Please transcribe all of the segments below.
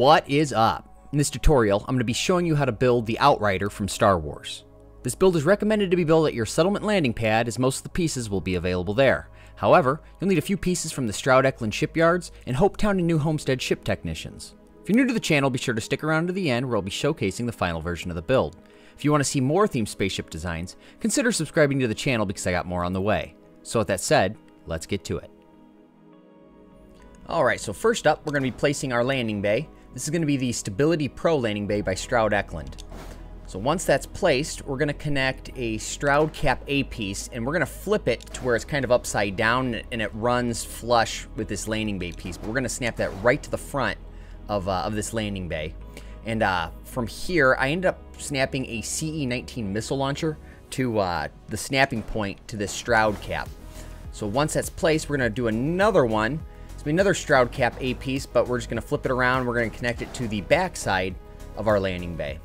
What is up? In this tutorial, I'm going to be showing you how to build the Outrider from Star Wars. This build is recommended to be built at your settlement landing pad as most of the pieces will be available there. However, you'll need a few pieces from the Stroud Eklund shipyards and Hopetown and New Homestead ship technicians. If you're new to the channel, be sure to stick around to the end where I'll be showcasing the final version of the build. If you want to see more themed spaceship designs, consider subscribing to the channel because I got more on the way. So with that said, let's get to it. Alright, so first up, we're going to be placing our landing bay. This is going to be the Stability Pro landing bay by Stroud Eklund. So once that's placed, we're going to connect a Stroud Cap A piece, and we're going to flip it to where it's kind of upside down, and it runs flush with this landing bay piece. But we're going to snap that right to the front of, uh, of this landing bay. And uh, from here, I ended up snapping a CE-19 missile launcher to uh, the snapping point to this Stroud Cap. So once that's placed, we're going to do another one it's another Stroud Cap A piece, but we're just going to flip it around. We're going to connect it to the backside of our landing bay.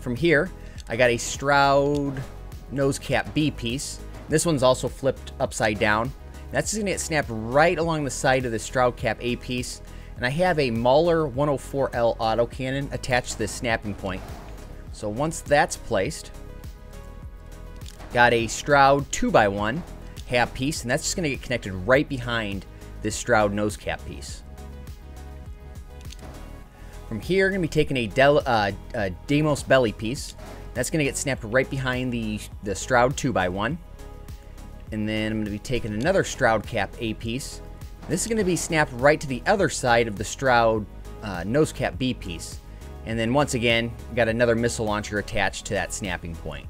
From here, I got a Stroud Nose Cap B piece. This one's also flipped upside down. That's going to get snapped right along the side of the Stroud Cap A piece. And I have a Mauler 104L autocannon attached to this snapping point. So once that's placed, got a Stroud 2x1 half piece, and that's just going to get connected right behind this Stroud nose cap piece. From here, I'm going to be taking a, Del, uh, a Deimos belly piece. That's going to get snapped right behind the, the Stroud 2x1. And then I'm going to be taking another Stroud cap A piece. This is going to be snapped right to the other side of the Stroud uh, nose cap B piece. And then once again, got another missile launcher attached to that snapping point.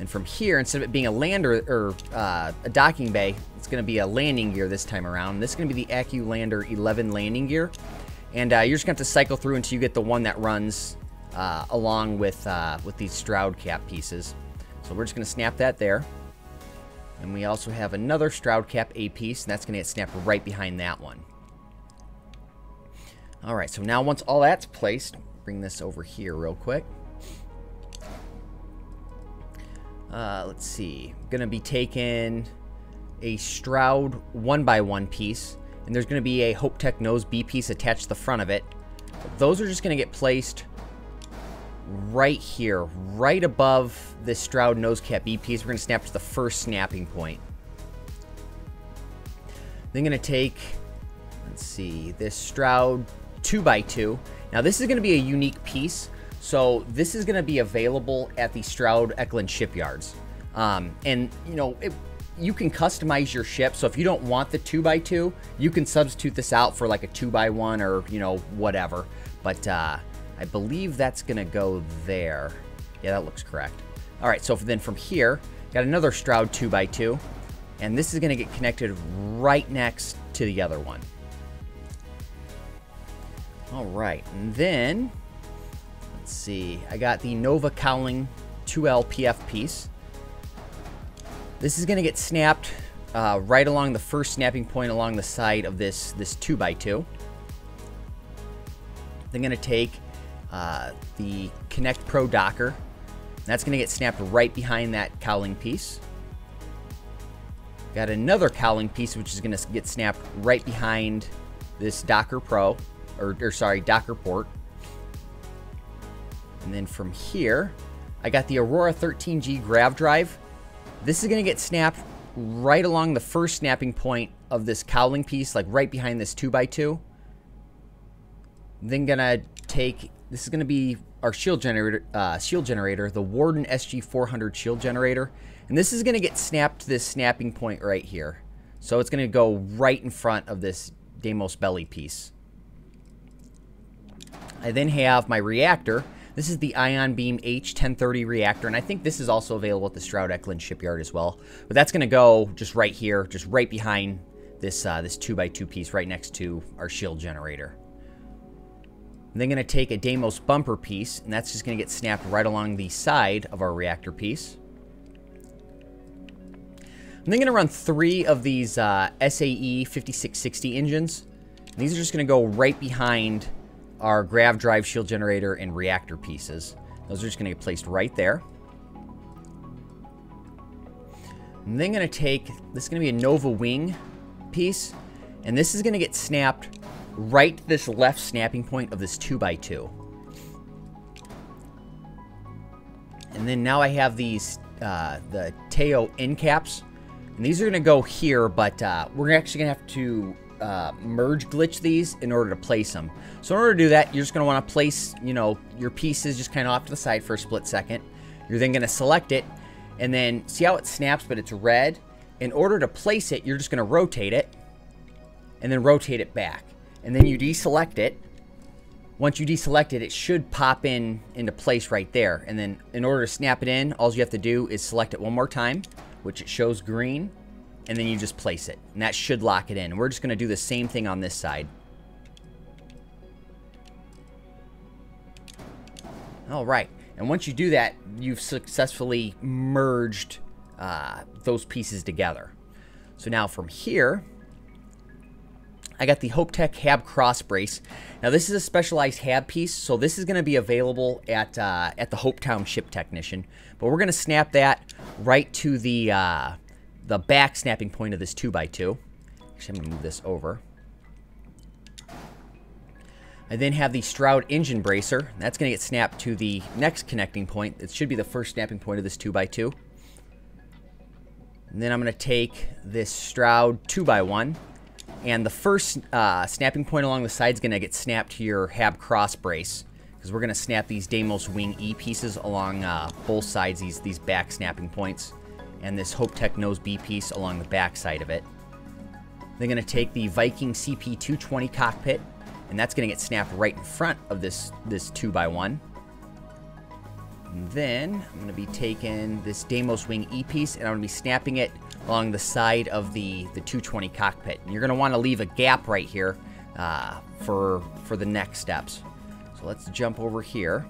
And from here, instead of it being a lander or uh, a docking bay, it's going to be a landing gear this time around. This is going to be the AccuLander 11 landing gear. And uh, you're just going to have to cycle through until you get the one that runs uh, along with, uh, with these Stroud cap pieces. So we're just going to snap that there. And we also have another Stroud cap A piece, and that's going to get snapped right behind that one. All right, so now once all that's placed, bring this over here real quick. Uh, let's see. To be taking a Stroud one by one piece. And there's going to be a HopeTech Nose B piece attached to the front of it. Those are just going to get placed right here, right above this Stroud Nose Cap B piece. We're to snap to the first snapping point. Then going to take, let's see, this Stroud two by two. Now this is going to be a unique piece. So this is going to be available at the Stroud Eklund shipyards. Um, and, you know, it, you can customize your ship. So if you don't want the 2x2, you can substitute this out for like a 2x1 or, you know, whatever. But uh, I believe that's going to go there. Yeah, that looks correct. All right, so then from here, got another Stroud 2x2. And this is going to get connected right next to the other one. All right, and then Let's see. I got the Nova Cowling 2L PF piece. This is going to get snapped uh, right along the first snapping point along the side of this, this 2x2. Then going to take uh, the Connect Pro Docker. That's going to get snapped right behind that cowling piece. Got another cowling piece, which is going to get snapped right behind this Docker Pro, or, or sorry, Docker port. And then from here, I got the Aurora 13G grav drive. This is to get snapped right along the first snapping point of this cowling piece, like right behind this 2x2. Then gonna take, this is gonna be our shield generator, uh, shield generator, the Warden SG400 shield generator. And this is gonna get snapped to this snapping point right here. So it's gonna go right in front of this Deimos belly piece. I then have my reactor. This is the Ion Beam H1030 reactor, and I think this is also available at the Stroud Eklund shipyard as well. But that's going to go just right here, just right behind this uh, this 2x2 piece right next to our shield generator. I'm then going to take a Deimos bumper piece, and that's just going to get snapped right along the side of our reactor piece. I'm then going to run three of these uh, SAE 5660 engines. And these are just going to go right behind our grav drive shield generator and reactor pieces. Those are just going to get placed right there. I'm then going to take, this is going to be a Nova Wing piece, and this is going to get snapped right this left snapping point of this 2x2. And then now I have these, uh, the Teo end caps. And these are going to go here, but uh, we're actually going to have to uh, merge glitch these in order to place them. So in order to do that, you're just going to want to place, you know, your pieces just kind of off to the side for a split second. You're then going to select it, and then see how it snaps, but it's red? In order to place it, you're just going to rotate it, and then rotate it back. And then you deselect it, once you deselect it, it should pop in into place right there. And then in order to snap it in, all you have to do is select it one more time, which it shows green, and then you just place it. And that should lock it in. We're just going to do the same thing on this side. All right. And once you do that, you've successfully merged uh, those pieces together. So now from here, I got the HopeTech Hab Cross Brace. Now this is a specialized Hab piece, so this is going to be available at uh, at the Hopetown Ship Technician. But we're going to snap that right to the uh, the back snapping point of this 2x2. Actually, I'm going to move this over. I then have the Stroud engine bracer. That's going to get snapped to the next connecting point. It should be the first snapping point of this 2x2. And then I'm going to take this Stroud 2x1 and the first uh, snapping point along the side is going to get snapped to your Hab cross brace. Because we're going to snap these Deimos Wing E pieces along uh, both sides, these, these back snapping points. And this HopeTech Nose B piece along the back side of it. They're going to take the Viking CP220 cockpit. And that's going to get snapped right in front of this, this 2x1. And then I'm going to be taking this Deimos Wing E piece and I'm going to be snapping it along the side of the, the 220 cockpit. And you're going to want to leave a gap right here uh, for, for the next steps. So let's jump over here.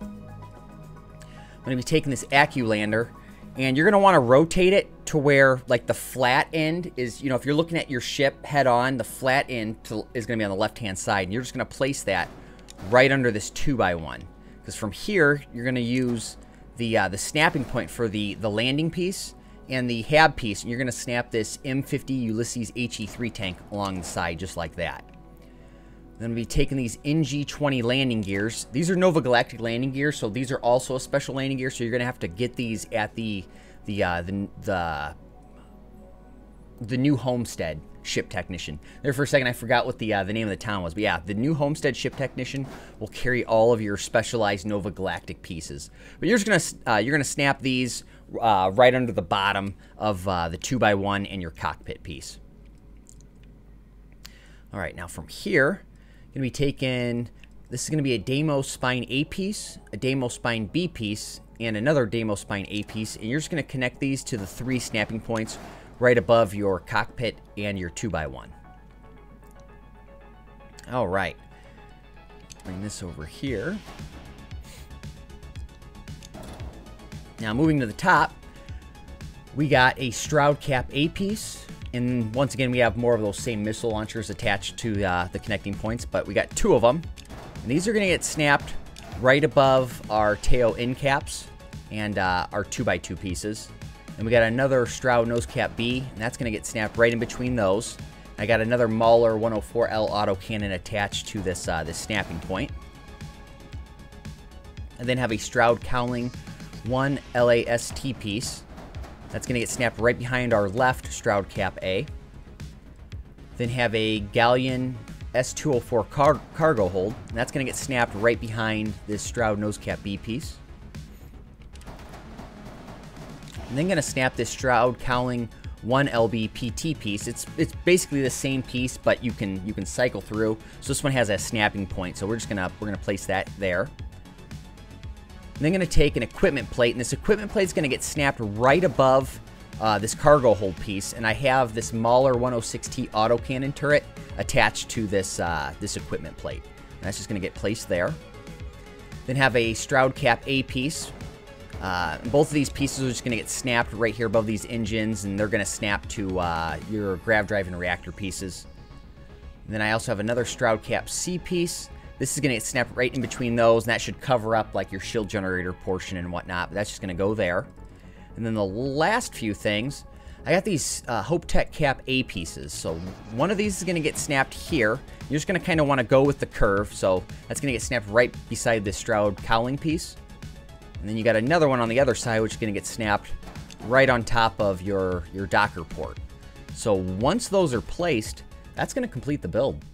I'm going to be taking this AccuLander and you're going to want to rotate it to where like the flat end is, you know, if you're looking at your ship head on, the flat end to, is going to be on the left hand side. And you're just going to place that right under this 2x1. Because from here, you're going to use the uh, the snapping point for the, the landing piece and the hab piece, and you're going to snap this M50 Ulysses HE3 tank along the side just like that. Then we'll be taking these NG20 landing gears. These are Nova Galactic landing gears, so these are also a special landing gear, so you're going to have to get these at the the uh, the, the the new homestead ship technician. There for a second, I forgot what the uh, the name of the town was, but yeah, the new Homestead ship technician will carry all of your specialized Nova Galactic pieces. But you're just gonna uh, you're gonna snap these uh, right under the bottom of uh, the two x one and your cockpit piece. All right, now from here, gonna be taking. This is gonna be a Deimos Spine A piece, a Deimos Spine B piece, and another Deimos Spine A piece, and you're just gonna connect these to the three snapping points right above your cockpit and your 2x1. All right. Bring this over here. Now moving to the top, we got a Stroud Cap A piece. And once again, we have more of those same missile launchers attached to uh, the connecting points, but we got two of them. And these are going to get snapped right above our tail end caps and uh, our 2x2 pieces. And we got another Stroud Nose Cap B, and that's going to get snapped right in between those. I got another Mauler 104L autocannon attached to this, uh, this snapping point. And then have a Stroud Cowling 1 LAST piece. That's going to get snapped right behind our left Stroud Cap A. Then have a Galleon S204 car cargo hold. And that's going to get snapped right behind this Stroud Nose Cap B piece. I'm then going to snap this Stroud Cowling 1LB PT piece. It's it's basically the same piece, but you can you can cycle through. So this one has a snapping point. So we're just gonna we're gonna place that there. I'm then gonna take an equipment plate, and this equipment plate is gonna get snapped right above uh, this cargo hold piece. And I have this Mauler 106T autocannon turret attached to this uh, this equipment plate. And that's just gonna get placed there. Then have a Stroud Cap A piece uh, both of these pieces are just going to get snapped right here above these engines, and they're going to snap to uh, your grav drive and reactor pieces. And then I also have another Stroud Cap C piece. This is going to get snapped right in between those, and that should cover up like your shield generator portion and whatnot, but that's just going to go there. And then the last few things, I got these uh, HopeTech Cap A pieces. So one of these is going to get snapped here. You're just going to kind of want to go with the curve. So that's going to get snapped right beside the Stroud cowling piece. And then you got another one on the other side, which is going to get snapped right on top of your, your Docker port. So once those are placed, that's going to complete the build.